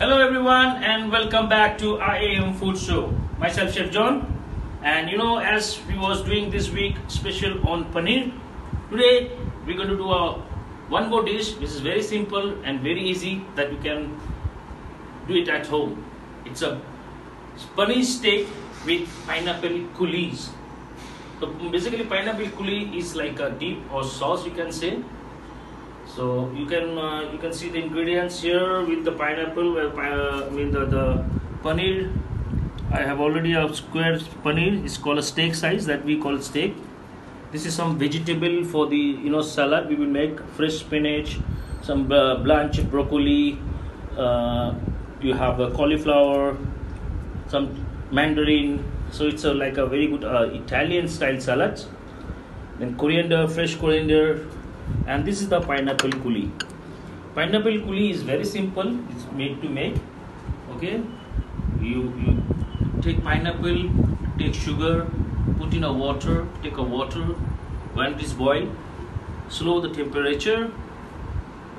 Hello everyone and welcome back to IAM Food Show. Myself Chef John and you know as we was doing this week special on paneer today we're going to do a one more dish which is very simple and very easy that you can do it at home. It's a paneer steak with pineapple coulis. So basically pineapple coulis is like a dip or sauce you can say so you can uh, you can see the ingredients here with the pineapple with uh, the, the paneer I have already a square paneer it's called a steak size that we call steak this is some vegetable for the you know salad we will make fresh spinach some uh, blanched broccoli uh, you have a cauliflower some mandarin so it's a, like a very good uh, Italian style salad then coriander fresh coriander and this is the pineapple coulis pineapple coulis is very simple it's made to make okay you, you take pineapple take sugar put in a water take a water when it is boiled slow the temperature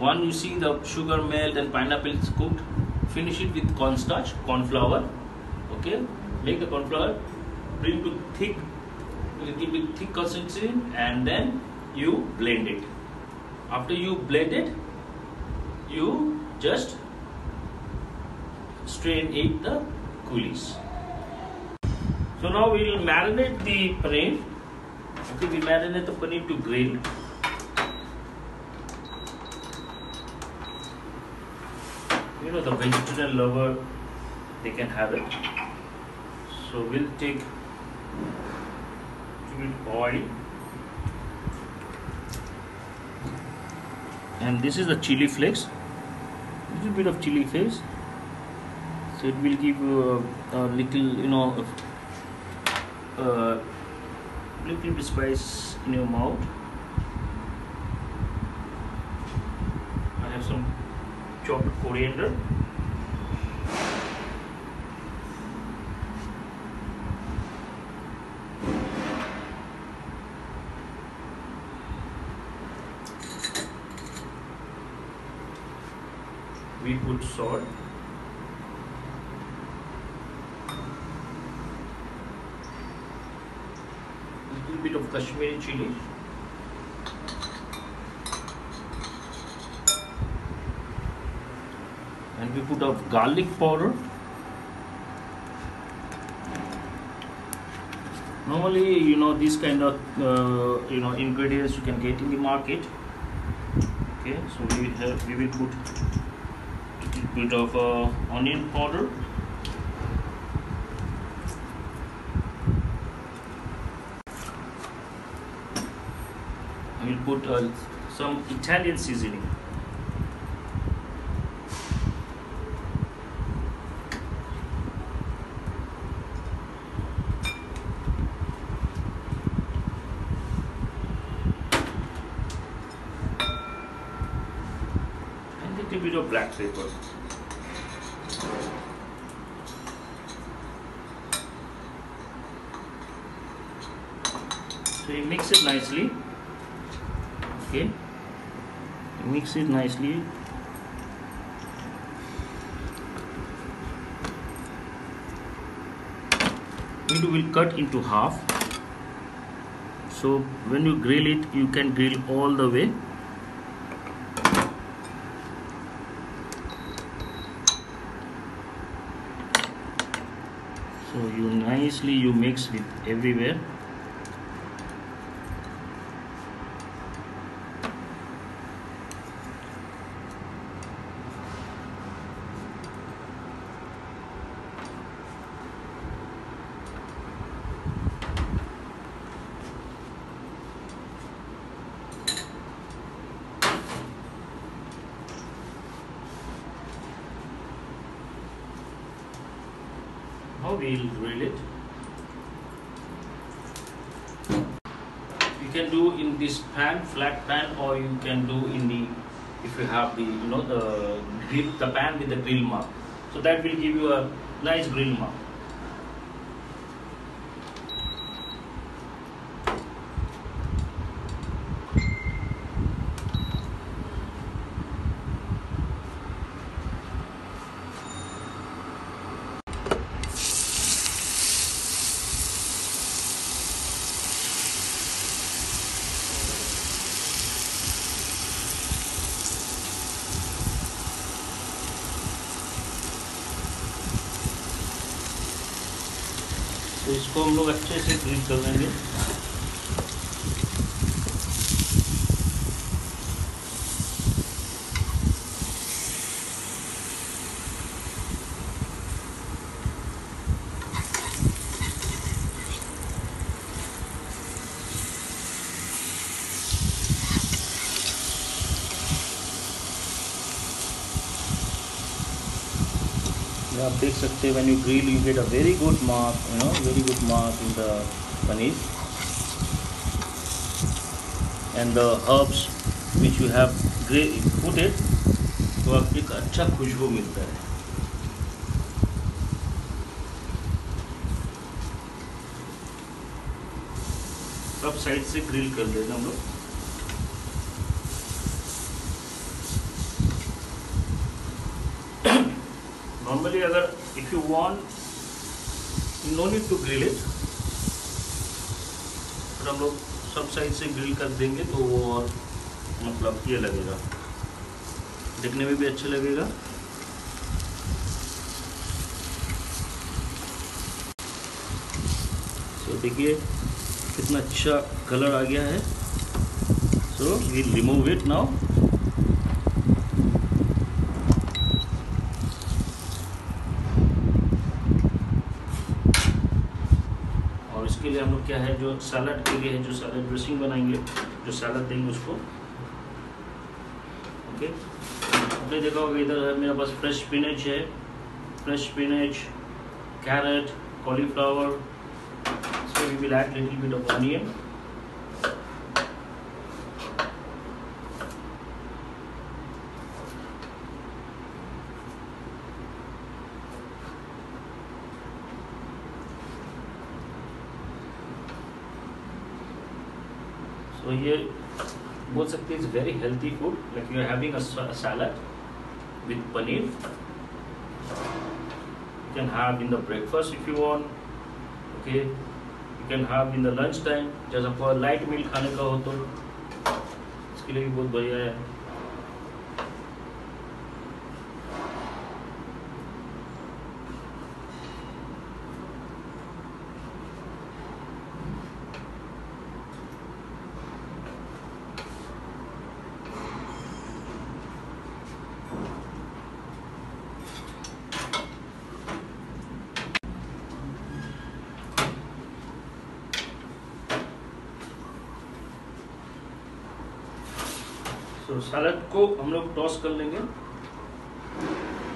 Once you see the sugar melt and pineapple is cooked finish it with cornstarch corn flour okay make the corn flour bring to thick little bit thick consistency and then you blend it after you blend it you just strain it the coulis so now we will marinate the paneer okay we marinate the paneer to grill you know the vegetarian lover they can have it so we'll take a little oil and this is the chili flakes little bit of chili flakes so it will give uh, a little you know uh, little bit spice in your mouth I have some chopped coriander good salt little bit of Kashmiri chili and we put up garlic powder normally you know these kind of uh, you know ingredients you can get in the market okay so we, have, we will put bit of uh, onion powder I will put uh, some Italian seasoning a bit of black pepper so you mix it nicely okay you mix it nicely it will cut into half so when you grill it you can grill all the way so you nicely you mix with everywhere how we'll drill it you can do in this pan flat pan or you can do in the if you have the you know the the pan with the grill mark so that will give you a nice grill mark इसको हम लोग अच्छे से clean कर लेंगे आप देख सकते हैं when you grill you get a very good mark you know very good mark in the end the herbs which you have put it तो आपको एक अच्छा खुशबू मिलता है सब साइड से ग्रिल कर देते हैं हम लोग only अगर if you want no need to grill it फिर हम लोग सब साइड से ग्रिल कर देंगे तो वो और मतलब ये लगेगा देखने में भी अच्छा लगेगा तो देखिए कितना अच्छा कलर आ गया है so we remove it now उसके लिए हम लोग क्या है जो सैलड के लिए है जो सैलड ड्रेसिंग बनाएंगे जो सैलड देंगे उसको ओके आपने देखा होगा इधर है मेरे पास फ्रेश स्पिनच है फ्रेश स्पिनच कैरेट कॉलीफ्लावर इसमें भी light little bit of onion तो ये बोल सकते is very healthy food like you are having a salad with paneer you can have in the breakfast if you want okay you can have in the lunch time जैसे आपको light मील खाने का हो तो इसके लिए भी बहुत बढ़िया है तो सैलड को हम लोग टॉस कर लेंगे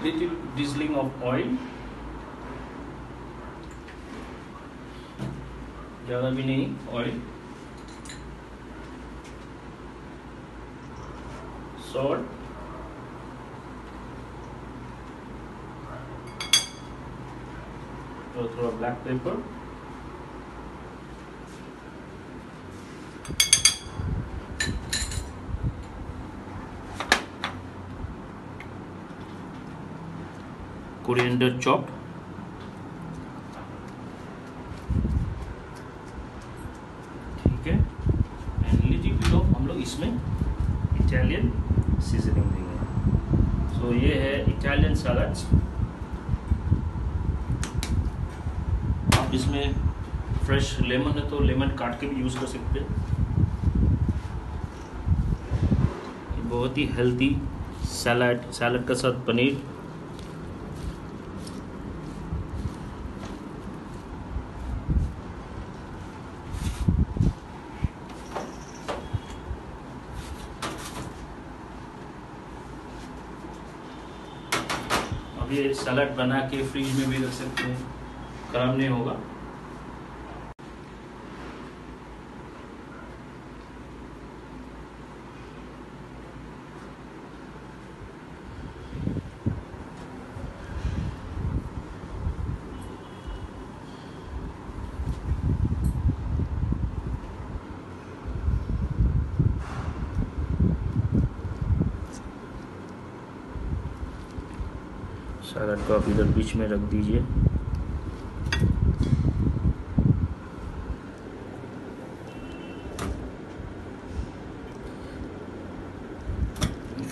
लिटिल डिजलिंग ऑफ ऑयल ज़्यादा भी नहीं ऑयल सॉल्ट थोड़ा ब्लैक पेपर coriander chopped ठीक है एंड लीजिए हम लोग इसमें इटालियन सीजनिंग देंगे सो so, ये है इटालियन सैलड्स आप इसमें फ्रेश लेमन है तो लेमन काट के भी यूज़ कर सकते हैं बहुत ही हेल्दी सैलड सैलड के साथ पनीर अब ये सलाद बना के फ्रिज में भी रख सकते हैं खराब नहीं होगा सलाद को आप इधर बीच में रख दीजिए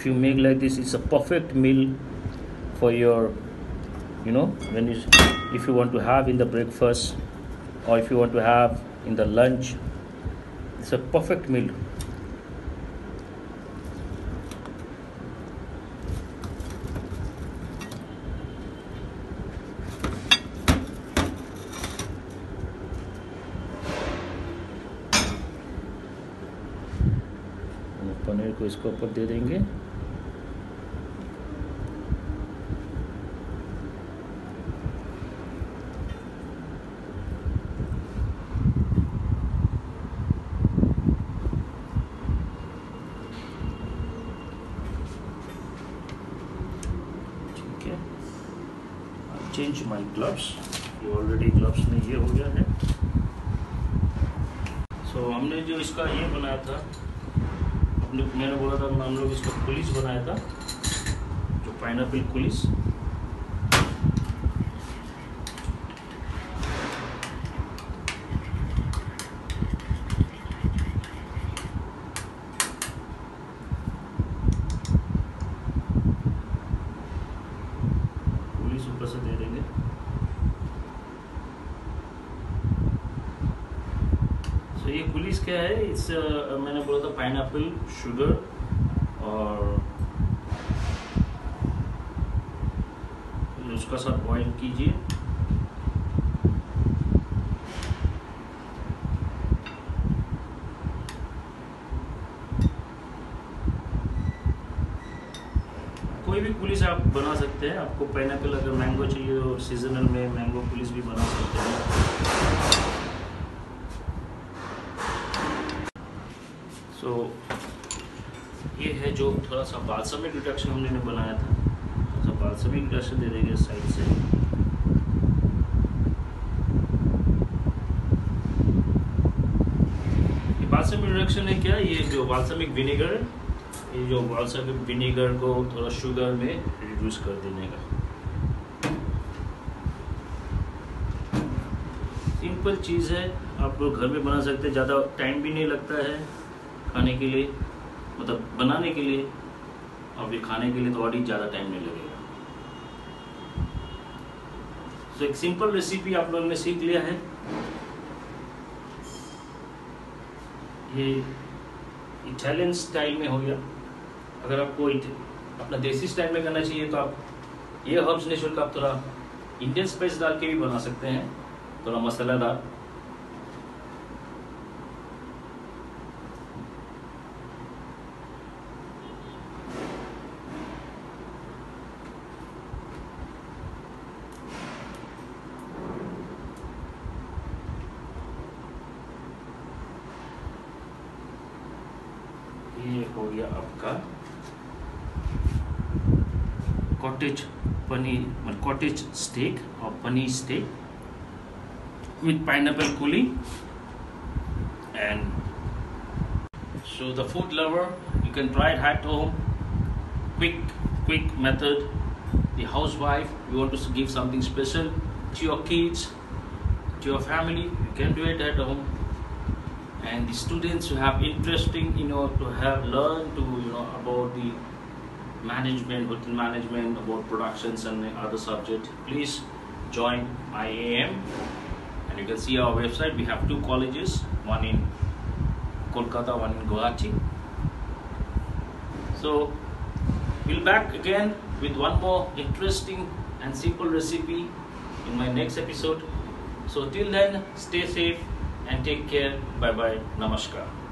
you make like this is a perfect meal for your you know when you if you want to have in the breakfast or if you want to have in the lunch it's a perfect meal इसको ऊपर दे देंगे change my gloves ये already gloves में ये हो गया है सो so, हमने जो इसका ये बनाया था मैंने बोला था हम लोग इसको पुलिस बनाया था जो पाइन एपल पुलिस पाइनएप्पल शुगर और उसका साथ बॉईल कीजिए कोई भी पुलिस आप बना सकते हैं आपको पाइनएप्पल अगर मैंगो चाहिए और सीजनल में मैंगो पुलिस भी बना सकते हैं सो तो so, ये है जो थोड़ा सा बालसमिक डिटक्शन हमने बनाया था थोड़ा सा बालसमिक डिटक्शन दे देंगे साइड से बालसमिक रिडक्शन है क्या ये जो बालसमिक विनेगर ये जो बालसमिक विनेगर को थोड़ा शुगर में रिड्यूस कर देने का सिंपल चीज़ है आप लोग घर में बना सकते हैं ज़्यादा टाइम भी नहीं लगता है खाने के लिए मतलब बनाने के लिए और फिर खाने के लिए तो और ही ज़्यादा टाइम नहीं लगेगा तो so, एक सिंपल रेसिपी आप लोगों ने सीख लिया है ये इटालियन स्टाइल में हो गया अगर आपको अपना देसी स्टाइल में करना चाहिए तो आप ये हर्ब्स नेचुरल का आप थोड़ा इंडियन स्पाइस डाल के भी बना सकते हैं थोड़ा मसालेदार paneer cottage steak or paneer steak with pineapple coulis and so the food lover you can try it at home quick quick method the housewife you want to give something special to your kids to your family you can do it at home and the students who have interesting you know to have learned to you know about the management, hotel management, about productions and other subjects, please join IAM. And you can see our website. We have two colleges, one in Kolkata, one in Guwahati. So we'll back again with one more interesting and simple recipe in my next episode. So till then, stay safe and take care. Bye bye. Namaskar.